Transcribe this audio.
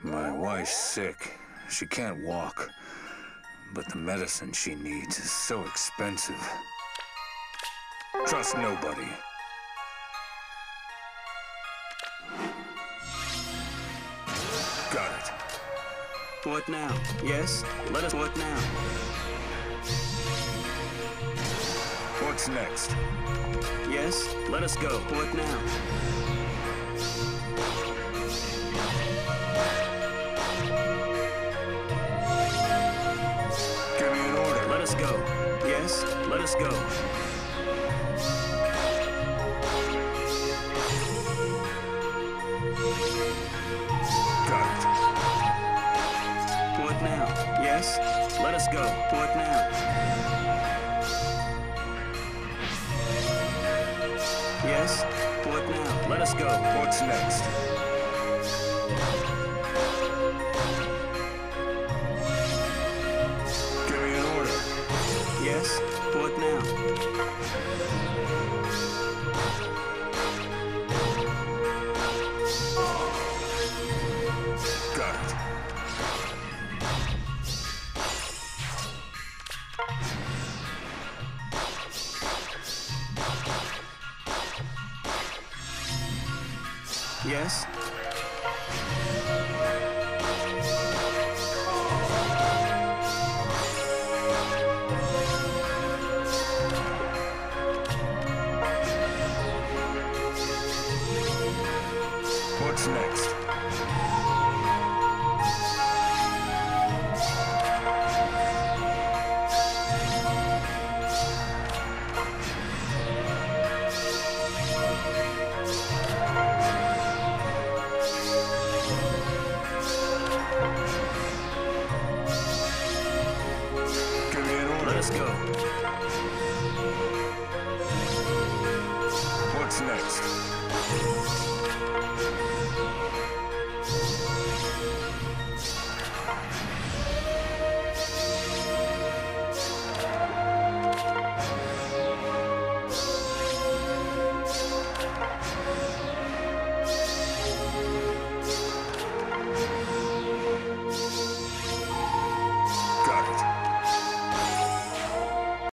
My wife's sick. She can't walk. But the medicine she needs is so expensive. Trust nobody. Got it. What now? Yes? Let us what now? What's next? Yes? Let us go. What now? Go. Yes? Let us go. Got it. What now? Yes? Let us go. What now? Yes? What now? Let us go. What's next? What now? Yes? What's next? Give me an Let order. us go. What's next?